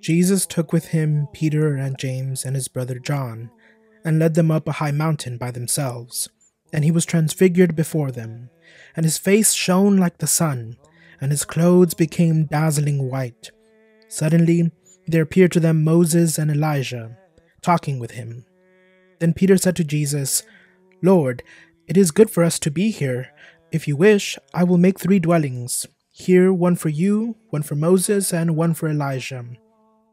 Jesus took with him Peter and James and his brother John, and led them up a high mountain by themselves. And he was transfigured before them, and his face shone like the sun, and his clothes became dazzling white. Suddenly there appeared to them Moses and Elijah, talking with him. Then Peter said to Jesus, Lord, it is good for us to be here. If you wish, I will make three dwellings here one for you, one for Moses, and one for Elijah.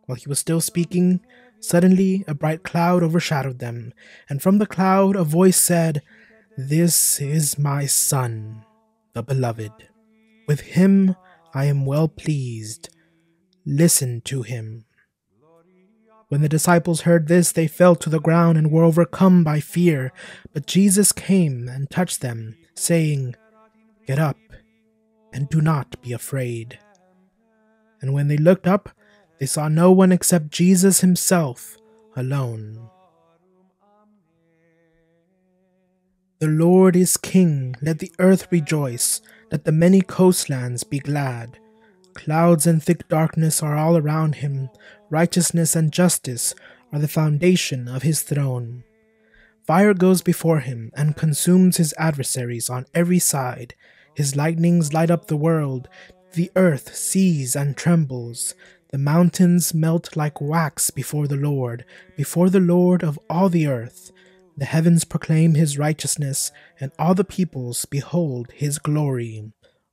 While he was still speaking, suddenly a bright cloud overshadowed them, and from the cloud a voice said, This is my Son, the Beloved. With him I am well pleased. Listen to him. When the disciples heard this, they fell to the ground and were overcome by fear. But Jesus came and touched them, saying, Get up and do not be afraid. And when they looked up, they saw no one except Jesus himself alone. The Lord is King, let the earth rejoice, let the many coastlands be glad. Clouds and thick darkness are all around him, righteousness and justice are the foundation of his throne. Fire goes before him and consumes his adversaries on every side. His lightnings light up the world. The earth sees and trembles. The mountains melt like wax before the Lord, before the Lord of all the earth. The heavens proclaim his righteousness, and all the peoples behold his glory.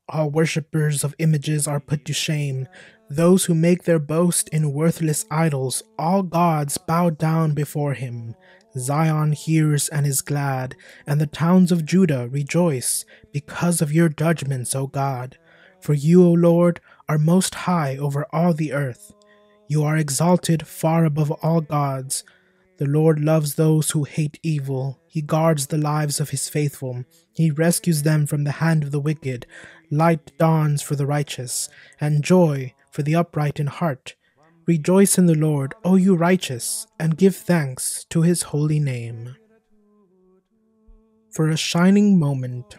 All worshippers of images are put to shame. Those who make their boast in worthless idols, all gods bow down before him. Zion hears and is glad, and the towns of Judah rejoice because of your judgments, O God. For you, O Lord, are most high over all the earth. You are exalted far above all gods. The Lord loves those who hate evil. He guards the lives of his faithful. He rescues them from the hand of the wicked. Light dawns for the righteous, and joy for the upright in heart. Rejoice in the Lord, O you righteous, and give thanks to his holy name. For a shining moment,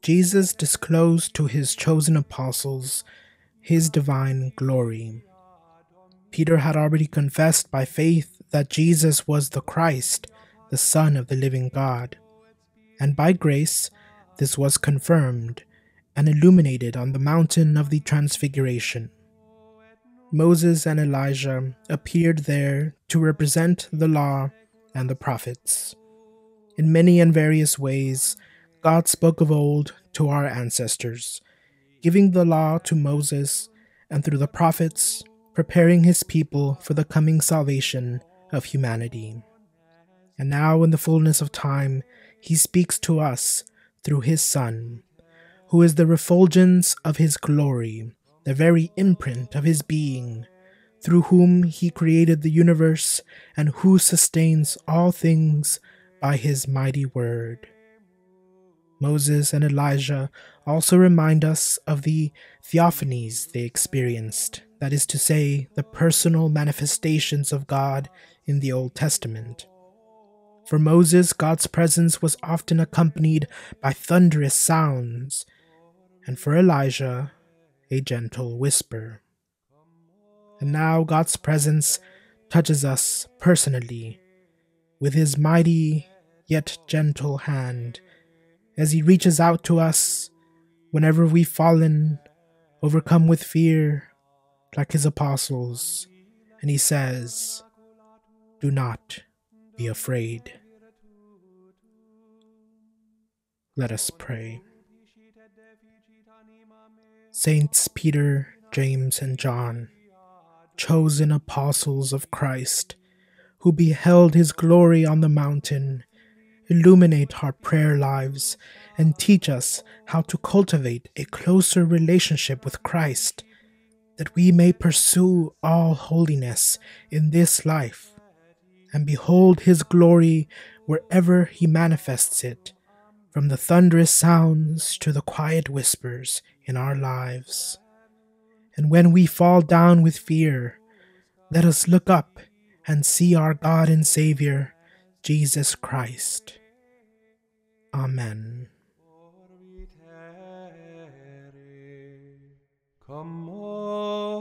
Jesus disclosed to his chosen apostles his divine glory. Peter had already confessed by faith that Jesus was the Christ, the Son of the living God. And by grace, this was confirmed and illuminated on the mountain of the Transfiguration. Moses and Elijah appeared there to represent the law and the prophets. In many and various ways, God spoke of old to our ancestors, giving the law to Moses and through the prophets, preparing his people for the coming salvation of humanity. And now, in the fullness of time, he speaks to us through his Son, who is the refulgence of his glory the very imprint of his being, through whom he created the universe and who sustains all things by his mighty word. Moses and Elijah also remind us of the theophanies they experienced, that is to say, the personal manifestations of God in the Old Testament. For Moses, God's presence was often accompanied by thunderous sounds, and for Elijah, a gentle whisper. And now God's presence touches us personally with his mighty yet gentle hand as he reaches out to us whenever we've fallen, overcome with fear, like his apostles, and he says, Do not be afraid. Let us pray. Saints Peter, James, and John, chosen apostles of Christ, who beheld his glory on the mountain, illuminate our prayer lives and teach us how to cultivate a closer relationship with Christ, that we may pursue all holiness in this life and behold his glory wherever he manifests it, from the thunderous sounds to the quiet whispers in our lives. And when we fall down with fear, let us look up and see our God and Savior, Jesus Christ. Amen. Come on.